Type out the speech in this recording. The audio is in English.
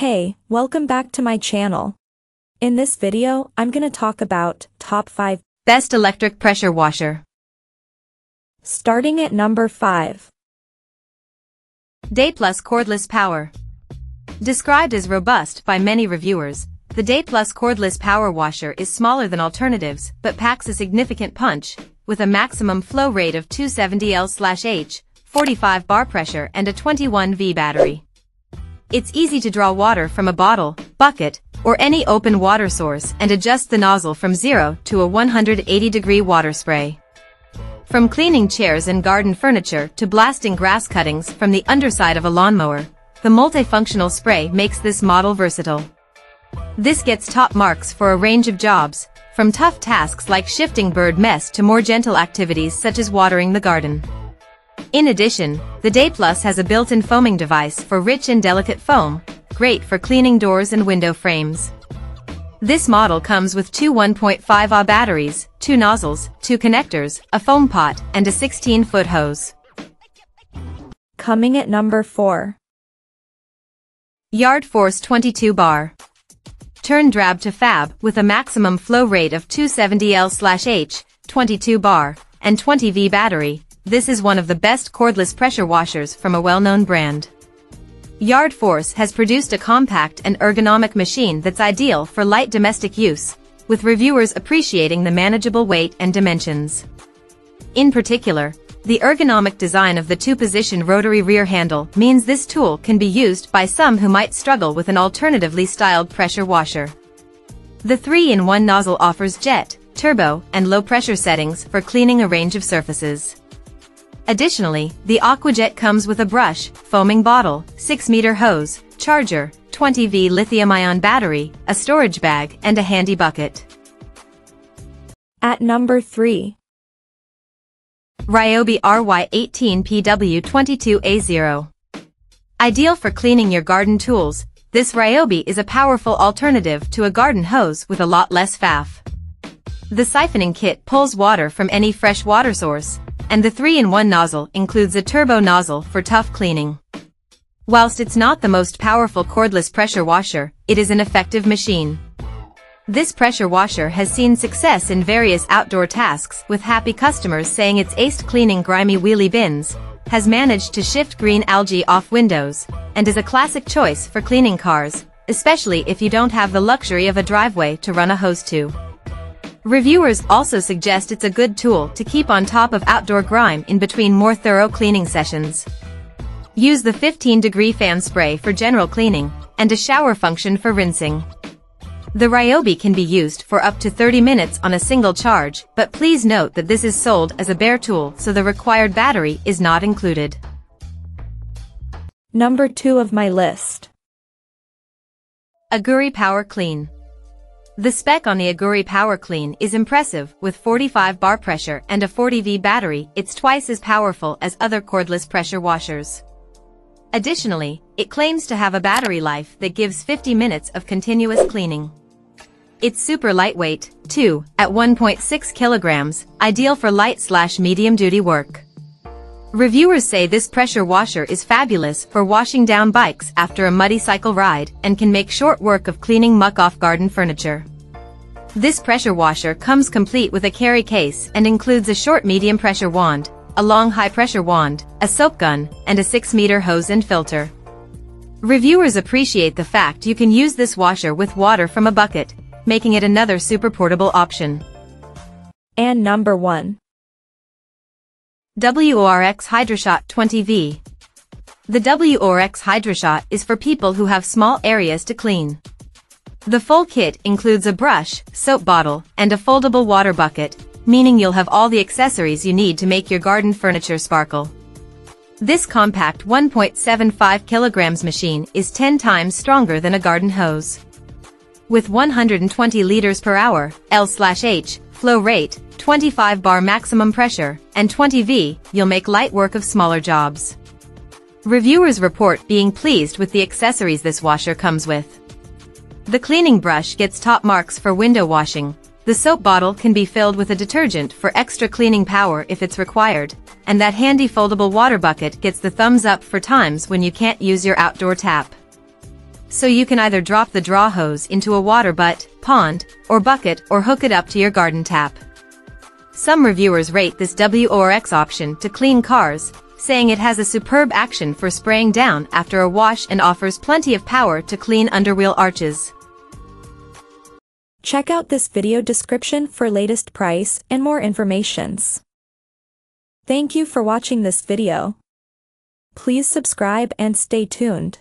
Hey, welcome back to my channel. In this video, I'm gonna talk about top 5 Best electric pressure washer. starting at number 5. DayPlus cordless power. Described as robust by many reviewers, the DayPlus cordless power washer is smaller than alternatives but packs a significant punch, with a maximum flow rate of 270 L/H, 45 bar pressure and a 21 V battery. It's easy to draw water from a bottle, bucket, or any open water source and adjust the nozzle from 0 to a 180 degree water spray. From cleaning chairs and garden furniture to blasting grass cuttings from the underside of a lawnmower, the multifunctional spray makes this model versatile. This gets top marks for a range of jobs, from tough tasks like shifting bird mess to more gentle activities such as watering the garden. In addition, the DayPlus has a built-in foaming device for rich and delicate foam, great for cleaning doors and window frames. This model comes with two 1.5 Ah batteries, two nozzles, two connectors, a foam pot, and a 16-foot hose. Coming at number 4. Yard Force 22 bar. Turn drab to fab with a maximum flow rate of 270 L/H, 22 bar, and 20 V battery. This is one of the best cordless pressure washers from a well-known brand. Yard Force has produced a compact and ergonomic machine that's ideal for light domestic use, with reviewers appreciating the manageable weight and dimensions. In particular, the ergonomic design of the two-position rotary rear handle means this tool can be used by some who might struggle with an alternatively styled pressure washer. The 3-in-1 nozzle offers jet, turbo, and low-pressure settings for cleaning a range of surfaces. Additionally, the AquaJet comes with a brush, foaming bottle, 6-meter hose, charger, 20V lithium-ion battery, a storage bag, and a handy bucket. At number 3. Ryobi RY18PW22A0. Ideal for cleaning your garden tools, this Ryobi is a powerful alternative to a garden hose with a lot less faff. The siphoning kit pulls water from any fresh water source, and the 3-in-1 nozzle includes a turbo nozzle for tough cleaning. Whilst it's not the most powerful cordless pressure washer, it is an effective machine. This pressure washer has seen success in various outdoor tasks with happy customers saying it's aced cleaning grimy wheelie bins, has managed to shift green algae off windows, and is a classic choice for cleaning cars, especially if you don't have the luxury of a driveway to run a hose to. Reviewers also suggest it's a good tool to keep on top of outdoor grime in between more thorough cleaning sessions. Use the 15 degree fan spray for general cleaning, and a shower function for rinsing. The Ryobi can be used for up to 30 minutes on a single charge, but please note that this is sold as a bare tool so the required battery is not included. Number 2 of my list. Aguri Power Clean. The spec on the Aguri Power Clean is impressive with 45 bar pressure and a 40V battery, it's twice as powerful as other cordless pressure washers. Additionally, it claims to have a battery life that gives 50 minutes of continuous cleaning. It's super lightweight, too, at 1.6 kilograms, ideal for light slash medium duty work. Reviewers say this pressure washer is fabulous for washing down bikes after a muddy cycle ride and can make short work of cleaning muck off garden furniture. This pressure washer comes complete with a carry case and includes a short medium pressure wand, a long high pressure wand, a soap gun, and a 6 meter hose and filter. Reviewers appreciate the fact you can use this washer with water from a bucket, making it another super portable option. And number 1. WORX HydroShot 20V. The WORX HydroShot is for people who have small areas to clean. The full kit includes a brush, soap bottle, and a foldable water bucket, meaning you'll have all the accessories you need to make your garden furniture sparkle. This compact 1.75 kilograms machine is 10 times stronger than a garden hose. With 120 liters per hour, L/H, flow rate, 25 bar maximum pressure, and 20 V, you'll make light work of smaller jobs. Reviewers report being pleased with the accessories this washer comes with. The cleaning brush gets top marks for window washing, the soap bottle can be filled with a detergent for extra cleaning power if it's required, and that handy foldable water bucket gets the thumbs up for times when you can't use your outdoor tap. So you can either drop the draw hose into a water butt, pond, or bucket or hook it up to your garden tap. Some reviewers rate this WORX option to clean cars, saying it has a superb action for spraying down after a wash and offers plenty of power to clean underwheel arches. Check out this video description for latest price and more informations. Thank you for watching this video. Please subscribe and stay tuned.